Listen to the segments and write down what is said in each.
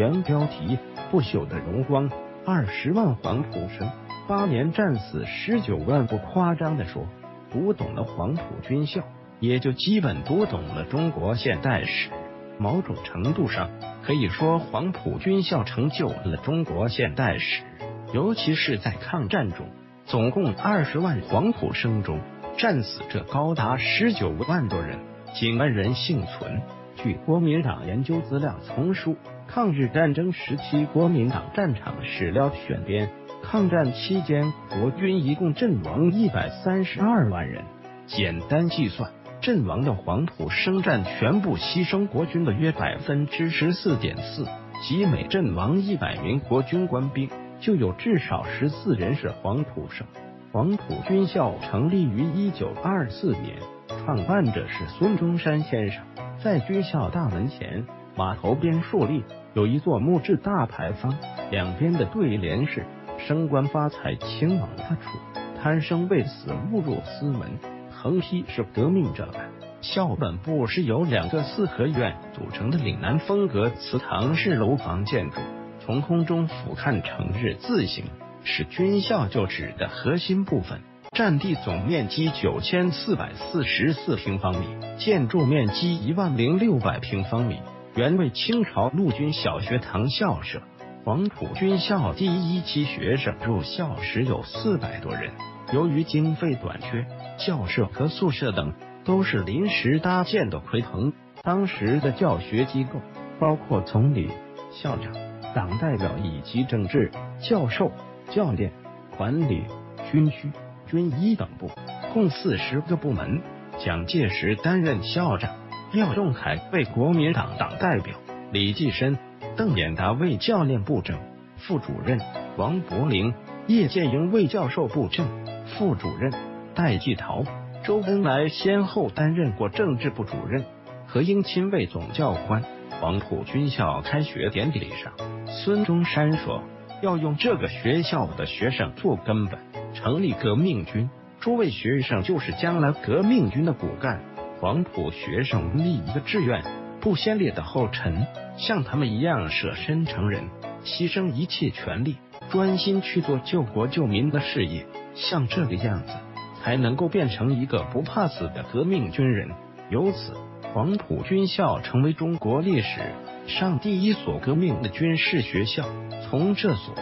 原标题：不朽的荣光，二十万黄埔生，八年战死十九万。不夸张的说，读懂了黄埔军校，也就基本读懂了中国现代史。某种程度上，可以说黄埔军校成就了中国现代史。尤其是在抗战中，总共二十万黄埔生中，战死者高达十九万多人，仅万人幸存。据国民党研究资料丛书《抗日战争时期国民党战场史料选编》，抗战期间国军一共阵亡一百三十二万人。简单计算，阵亡的黄埔生战全部牺牲国军的约百分之十四点四，即每阵亡一百名国军官兵，就有至少十四人是黄埔生。黄埔军校成立于一九二四年，创办者是孙中山先生。在军校大门前码头边竖立有一座木质大牌坊，两边的对联是“升官发财，请往他处；贪生畏死，误入私门。横批是革命者们。校本部是由两个四合院组成的岭南风格祠堂式楼房建筑，从空中俯瞰成日字形，是军校旧址的核心部分。占地总面积九千四百四十四平方米，建筑面积一万零六百平方米，原为清朝陆军小学堂校舍。黄埔军校第一期学生入校时有四百多人，由于经费短缺，校舍和宿舍等都是临时搭建的奎棚。当时的教学机构包括总理、校长、党代表以及政治、教授、教练、管理、军需。军医等部共四十个部门，蒋介石担任校长，廖仲恺为国民党党代表，李济深、邓演达为教练部正副主任，王柏龄、叶剑英为教授部正副主任，戴季陶、周恩来先后担任过政治部主任，何应钦为总教官。黄埔军校开学典礼上，孙中山说要用这个学校的学生做根本。成立革命军，诸位学生就是将来革命军的骨干。黄埔学生立一个志愿，不先烈的后尘，像他们一样舍身成仁，牺牲一切权利，专心去做救国救民的事业。像这个样子，才能够变成一个不怕死的革命军人。由此，黄埔军校成为中国历史上第一所革命的军事学校。从这所。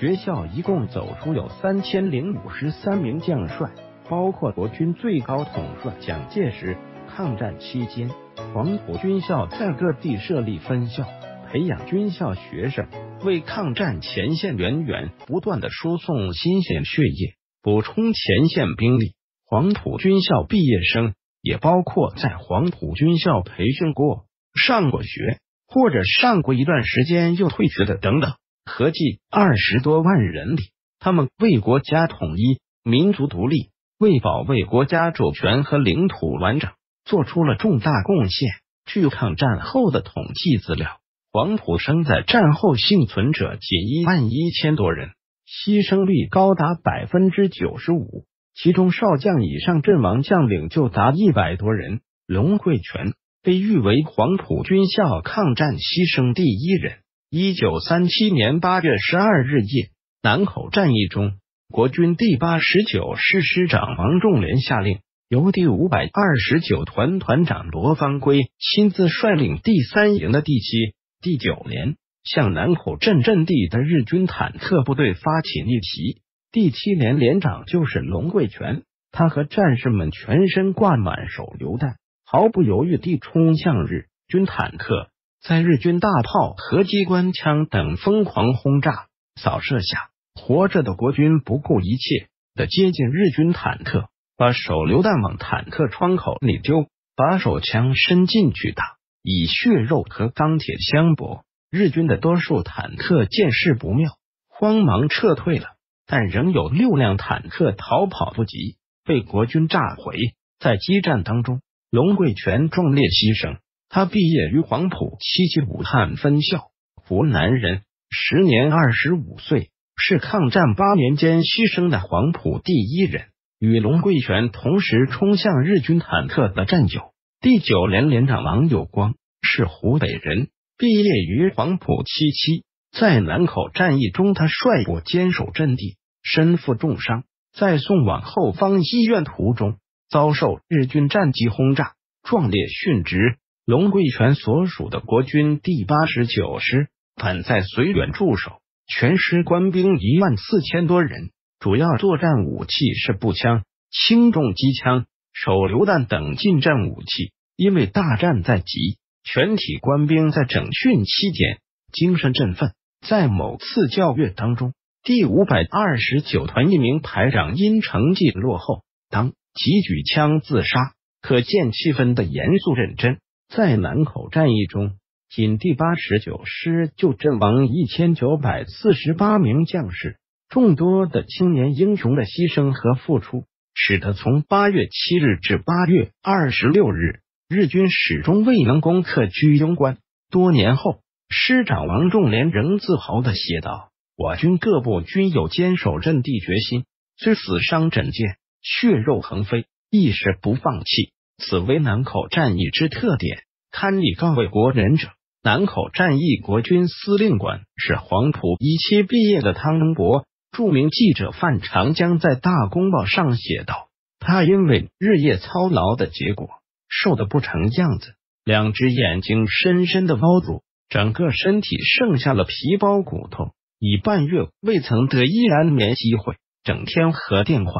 学校一共走出有三千零五十三名将帅，包括国军最高统帅蒋介石。抗战期间，黄埔军校在各地设立分校，培养军校学生，为抗战前线源源不断的输送新鲜血液，补充前线兵力。黄埔军校毕业生也包括在黄埔军校培训过、上过学或者上过一段时间又退学的等等。合计二十多万人里，他们为国家统一、民族独立、为保卫国家主权和领土完整做出了重大贡献。据抗战后的统计资料，黄埔生在战后幸存者仅一万一千多人，牺牲率高达百分之九十五，其中少将以上阵亡将领就达一百多人。龙贵全被誉为黄埔军校抗战牺牲第一人。一九三七年八月十二日夜，南口战役中，国军第八十九师师长王仲廉下令，由第五百二十九团团长罗方圭亲自率领第三营的第七、第九连，向南口镇阵地的日军坦克部队发起逆袭。第七连连长就是龙贵全，他和战士们全身挂满手榴弹，毫不犹豫地冲向日军坦克。在日军大炮和机关枪等疯狂轰炸扫射下，活着的国军不顾一切的接近日军坦克，把手榴弹往坦克窗口里丢，把手枪伸进去打，以血肉和钢铁相搏。日军的多数坦克见势不妙，慌忙撤退了，但仍有六辆坦克逃跑不及，被国军炸毁。在激战当中，龙贵全壮烈牺牲。他毕业于黄埔七期武汉分校，湖南人，时年二十五岁，是抗战八年间牺牲的黄埔第一人。与龙贵全同时冲向日军坦克的战友，第九连连长王有光是湖北人，毕业于黄埔七期，在南口战役中，他率部坚守阵地，身负重伤，在送往后方医院途中，遭受日军战机轰炸，壮烈殉职。龙贵全所属的国军第八十九师本在绥远驻守，全师官兵一万四千多人，主要作战武器是步枪、轻重机枪、手榴弹等近战武器。因为大战在即。全体官兵在整训期间精神振奋。在某次教阅当中，第五百二十九团一名排长因成绩落后，当即举枪自杀，可见气氛的严肃认真。在南口战役中，仅第八十九师就阵亡一千九百四十八名将士，众多的青年英雄的牺牲和付出，使得从八月七日至八月二十六日。日军始终未能攻克居庸关。多年后，师长王仲廉仍自豪的写道：“我军各部均有坚守阵地决心，虽死伤枕藉，血肉横飞，亦是不放弃。此为南口战役之特点。堪以告慰国人者，南口战役国军司令官是黄埔一期毕业的汤恩伯。”著名记者范长江在《大公报》上写道：“他因为日夜操劳的结果。”瘦得不成样子，两只眼睛深深的凹住，整个身体剩下了皮包骨头，已半月未曾得一燃眠机会，整天和电话、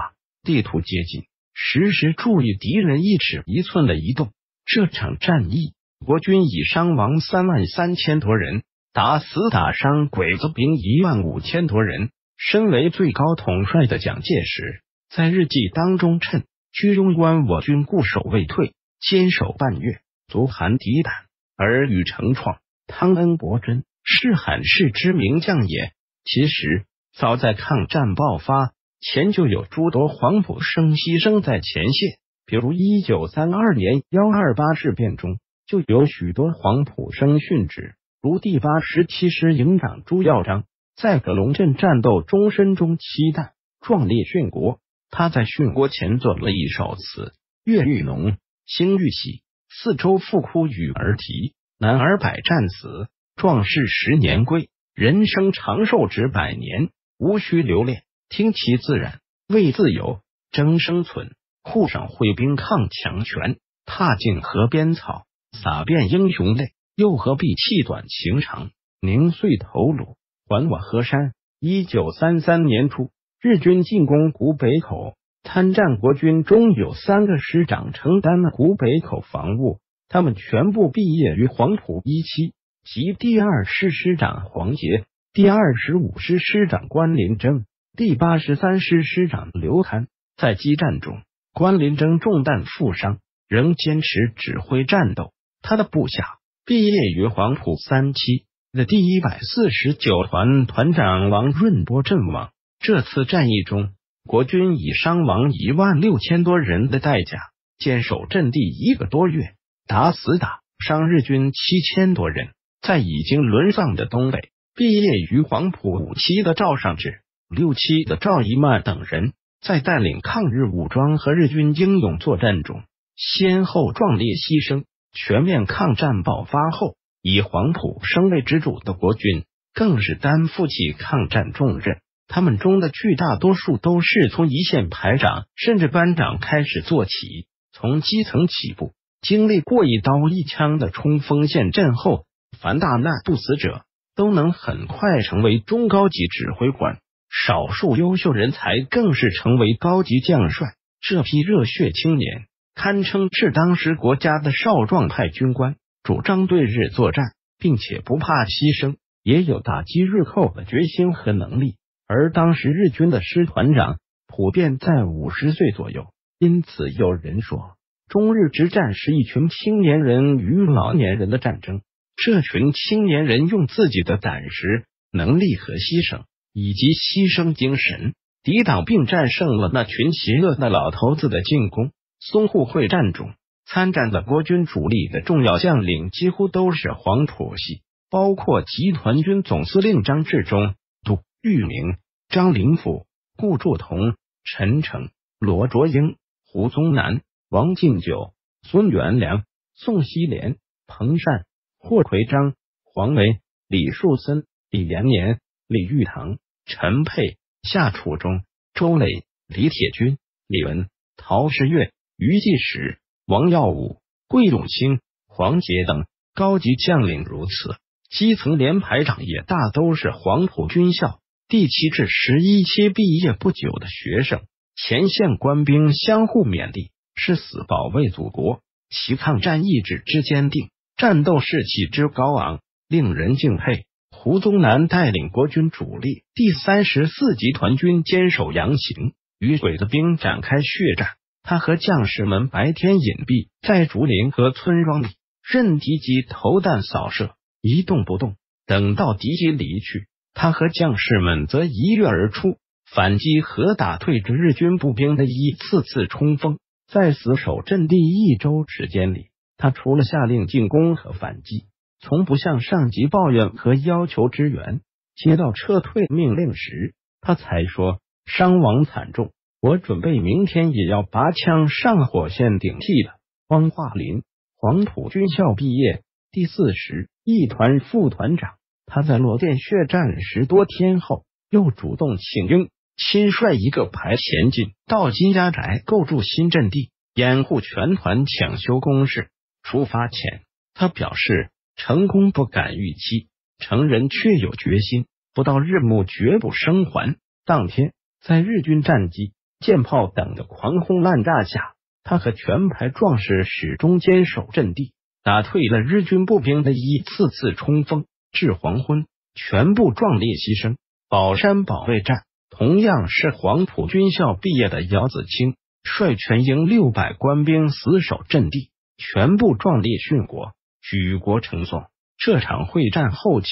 地图接近，时时注意敌人一尺一寸的移动。这场战役，国军已伤亡三万三千多人，打死打伤鬼子兵一万五千多人。身为最高统帅的蒋介石，在日记当中称：“居庸关我军固守未退。”坚守半月，足含敌胆，而与成创、汤恩伯真是罕世之名将也。其实，早在抗战爆发前，就有诸多黄埔生牺牲在前线。比如，一九三二年幺二八事变中，就有许多黄埔生殉职，如第八十七师营长朱耀章，在葛龙镇战斗中身中期弹，壮烈殉国。他在殉国前作了一首词：月愈浓。星欲喜，四周复哭与儿啼。男儿百战死，壮士十年归。人生长寿值百年，无需留恋，听其自然，为自由争生存。护上挥兵抗强权，踏尽河边草，洒遍英雄泪。又何必气短情长，凝碎头颅，还我河山？一九三三年初，日军进攻古北口。参战国军中有三个师长承担了古北口防务，他们全部毕业于黄埔一期，即第二师师长黄杰、第二十五师师长关林征、第八十三师师长刘涵。在激战中，关林征中弹负伤，仍坚持指挥战斗。他的部下毕业于黄埔三期的第一百四十九团团长王润波阵亡。这次战役中。国军以伤亡一万六千多人的代价坚守阵地一个多月，打死打伤日军七千多人。在已经沦丧的东北，毕业于黄埔五期的赵尚志、六七的赵一曼等人，在带领抗日武装和日军英勇作战中，先后壮烈牺牲。全面抗战爆发后，以黄埔生为支柱的国军，更是担负起抗战重任。他们中的绝大多数都是从一线排长甚至班长开始做起，从基层起步，经历过一刀一枪的冲锋陷阵后，凡大难不死者，都能很快成为中高级指挥官。少数优秀人才更是成为高级将帅。这批热血青年堪称是当时国家的少壮派军官，主张对日作战，并且不怕牺牲，也有打击日寇的决心和能力。而当时日军的师团长普遍在五十岁左右，因此有人说，中日之战是一群青年人与老年人的战争。这群青年人用自己的胆识、能力和牺牲，以及牺牲精神，抵挡并战胜了那群邪恶的老头子的进攻。淞沪会战中参战的国军主力的重要将领，几乎都是黄埔系，包括集团军总司令张治中。杜聿明、张灵甫、顾祝同、陈诚、罗卓英、胡宗南、王敬久、孙元良、宋希濂、彭善、霍奎章、黄维、李树森、李延年、李玉堂、陈沛、夏楚中、周磊、李铁军、李文、陶世月、于继史、王耀武、桂永清、黄杰等高级将领如此，基层连排长也大都是黄埔军校第七至十一期毕业不久的学生。前线官兵相互勉励，誓死保卫祖国，其抗战意志之坚定，战斗士气之高昂，令人敬佩。胡宗南带领国军主力第三十四集团军坚守杨行，与鬼子兵展开血战。他和将士们白天隐蔽在竹林和村庄里，任敌机投弹扫射，一动不动。等到敌机离去，他和将士们则一跃而出。反击和打退着日军步兵的一次次冲锋，在死守阵地一周时间里，他除了下令进攻和反击，从不向上级抱怨和要求支援。接到撤退命令时，他才说伤亡惨重，我准备明天也要拔枪上火线顶替了。汪化林，黄埔军校毕业，第四十一团副团长。他在罗店血战十多天后，又主动请缨。亲率一个排前进到金家宅构筑新阵地，掩护全团抢修工事。出发前，他表示成功不敢预期，成人确有决心，不到日暮绝不生还。当天，在日军战机、舰炮等的狂轰滥炸下，他和全排壮士始终坚守阵地，打退了日军步兵的一次次冲锋。至黄昏，全部壮烈牺牲。宝山保卫战。同样是黄埔军校毕业的姚子清，率全营六百官兵死守阵地，全部壮烈殉国，举国称颂。这场会战后期，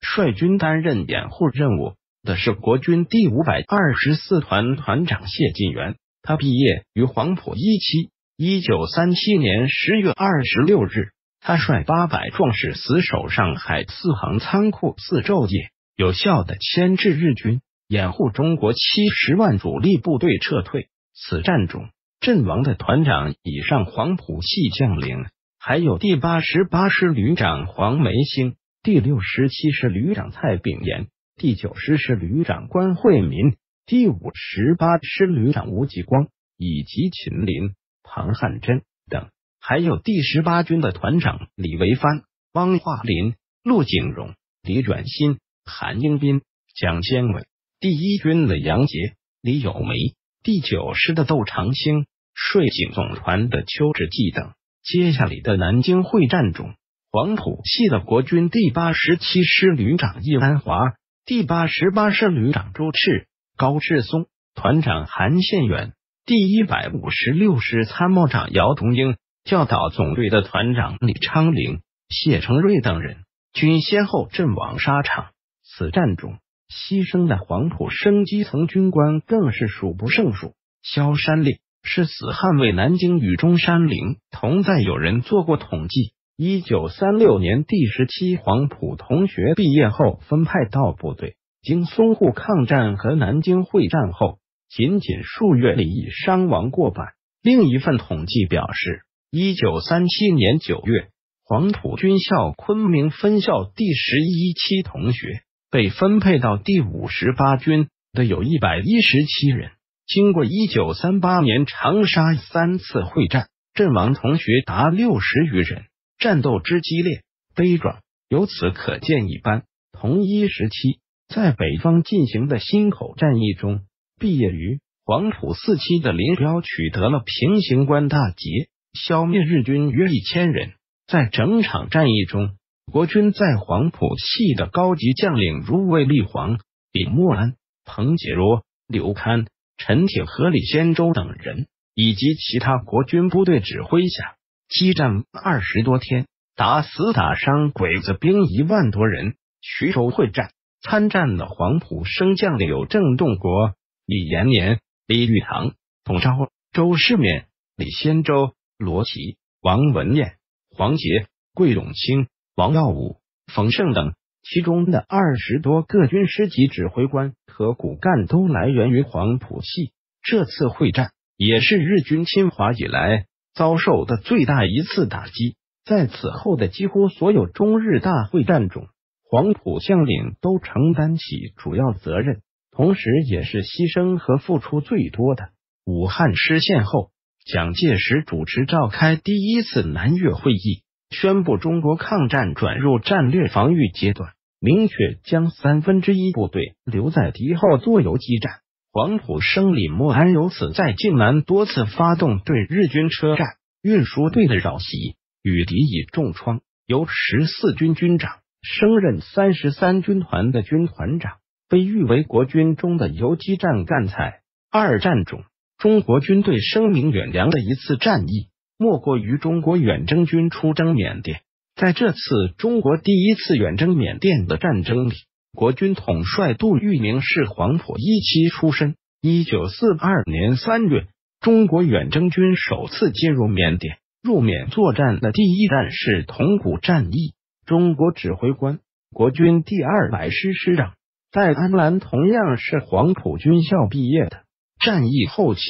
率军担任掩护任务的是国军第五百二十四团团长谢晋元，他毕业于黄埔一期。一九三七年十月二十六日，他率八百壮士死守上海四行仓库四昼夜，有效的牵制日军。掩护中国七十万主力部队撤退。此战中阵亡的团长以上黄埔系将领，还有第八十八师旅长黄梅兴、第六十七师旅长蔡炳炎、第九师师旅长关惠民、第五十八师旅长吴继光以及秦林、庞汉珍等，还有第十八军的团长李维藩、汪化林、陆景荣、李远新、韩英斌、蒋坚伟。第一军的杨杰、李有梅，第九师的窦长兴，税警总团的邱志记等。接下来的南京会战中，黄埔系的国军第八十七师旅长叶安华，第八十八师旅长朱赤、高志松，团长韩宪远，第一百五十六师参谋长姚同英，教导总队的团长李昌龄、谢承瑞等人，均先后阵亡沙场。此战中。牺牲的黄埔生基层军官更是数不胜数。萧山烈是死捍卫南京与中山陵同在，有人做过统计：一九三六年第十期黄埔同学毕业后分派到部队，经淞沪抗战和南京会战后，仅仅数月里已伤亡过半。另一份统计表示，一九三七年九月，黄埔军校昆明分校第十一期同学。被分配到第五十八军的有一百一十七人。经过一九三八年长沙三次会战，阵亡同学达六十余人。战斗之激烈悲壮，由此可见一斑。同一时期，在北方进行的忻口战役中，毕业于黄埔四期的林彪取得了平型关大捷，消灭日军约一千人。在整场战役中。国军在黄埔系的高级将领如卫立煌、李默安、彭杰罗、刘戡、陈铁和李先洲等人，以及其他国军部队指挥下，激战二十多天，打死打伤鬼子兵一万多人。徐州会战参战的黄埔升将领有郑洞国、李延年、李玉堂、董昭、周世勉、李先洲、罗琦、王文彦、黄杰、桂永清。王耀武、冯胜等，其中的二十多个军师级指挥官和骨干都来源于黄埔系。这次会战也是日军侵华以来遭受的最大一次打击。在此后的几乎所有中日大会战中，黄埔将领都承担起主要责任，同时也是牺牲和付出最多的。武汉失陷后，蒋介石主持召开第一次南越会议，宣布中国抗战转入战略防御阶段，明确将三分之一部队留在敌后做游击战。黄埔生李默安，由此在晋南多次发动对日军车站、运输队的扰袭。与敌以重创，由十四军军长升任三十三军团的军团长，被誉为国军中的游击战干才。二战中，中国军队声名远扬的一次战役，莫过于中国远征军出征缅甸。在这次中国第一次远征缅甸的战争里，国军统帅杜聿明是黄埔一期出身。一九四二年三月，中国远征军首次进入缅甸。入缅作战的第一站是铜鼓战役，中国指挥官国军第二百师师长戴安澜同样是黄埔军校毕业的。战役后期，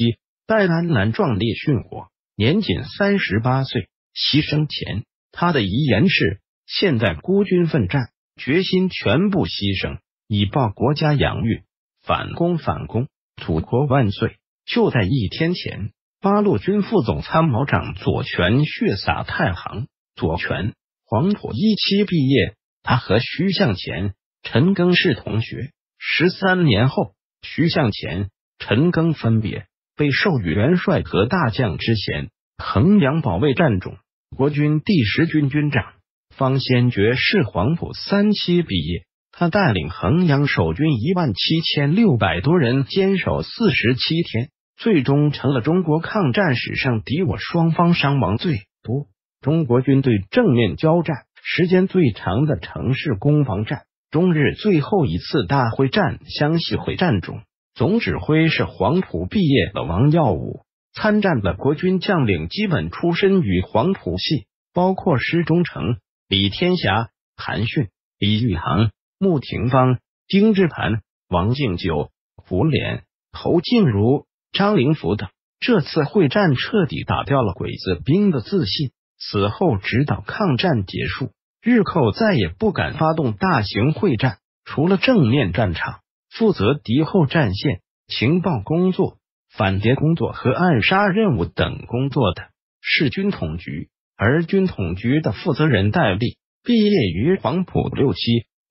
戴安澜壮烈殉国，年仅三十八岁。牺牲前，他的遗言是：“现在孤军奋战，决心全部牺牲，以报国家养育。反攻，反攻，祖国万岁！”就在一天前。八路军副总参谋长左权血洒太行。左权黄埔一期毕业，他和徐向前、陈赓是同学。十三年后，徐向前、陈赓分别被授予元帅和大将之衔。衡阳保卫战中，国军第十军军长方先觉是黄埔三期毕业，他带领衡阳守军一万七千六百多人坚守四十七天。最终成了中国抗战史上敌我双方伤亡最多、中国军队正面交战时间最长的城市攻防战。中日最后一次大会战湘西会战中，总指挥是黄埔毕业的王耀武。参战的国军将领基本出身于黄埔系，包括施中诚、李天霞、韩训、李玉航、穆廷芳、丁志盘、王敬久、胡琏、侯静茹。张灵甫等这次会战彻底打掉了鬼子兵的自信。此后，直到抗战结束，日寇再也不敢发动大型会战。除了正面战场负责敌后战线情报工作、反谍工作和暗杀任务等工作的是军统局，而军统局的负责人戴笠毕业于黄埔六期，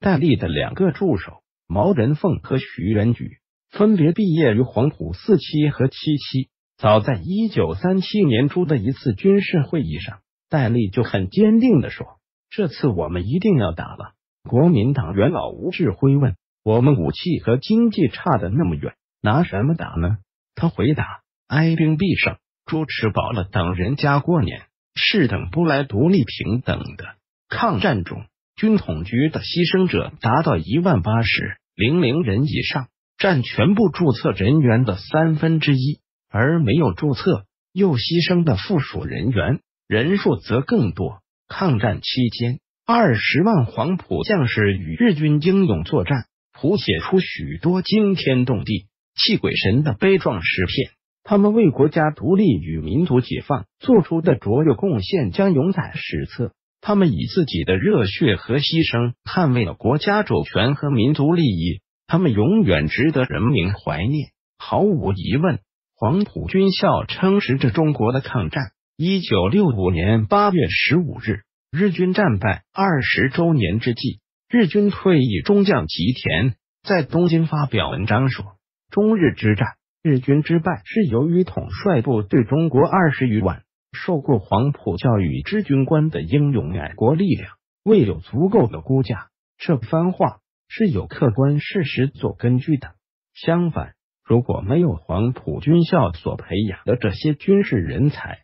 戴笠的两个助手毛人凤和徐元举。分别毕业于黄埔四期和七期。早在一九三七年初的一次军事会议上，戴笠就很坚定的说：“这次我们一定要打了。”国民党元老吴志辉问：“我们武器和经济差的那么远，拿什么打呢？”他回答：“哀兵必胜，猪吃饱了等人家过年，是等不来独立平等的。”抗战中，军统局的牺牲者达到一万八十零零人以上。占全部注册人员的三分之一，而没有注册又牺牲的附属人员人数则更多。抗战期间，二十万黄埔将士与日军英勇作战，谱写出许多惊天动地、泣鬼神的悲壮诗篇。他们为国家独立与民族解放做出的卓越贡献将永载史册。他们以自己的热血和牺牲捍卫了国家主权和民族利益。他们永远值得人民怀念。毫无疑问，黄埔军校撑持着中国的抗战。一九六五年八月十五日，日军战败二十周年之际，日军退役中将吉田在东京发表文章说：“中日之战，日军之败是由于统帅部对中国二十余万受过黄埔教育之军官的英勇爱国力量未有足够的估价。”这番话。是有客观事实做根据的。相反，如果没有黄埔军校所培养的这些军事人才，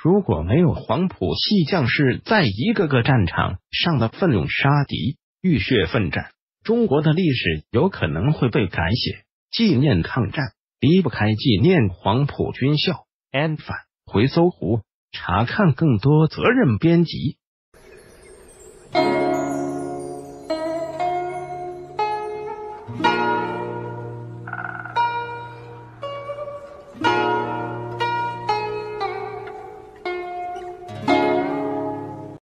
如果没有黄埔系将士在一个个战场上的奋勇杀敌、浴血奋战，中国的历史有可能会被改写。纪念抗战离不开纪念黄埔军校。安返回搜狐查看更多责任编辑。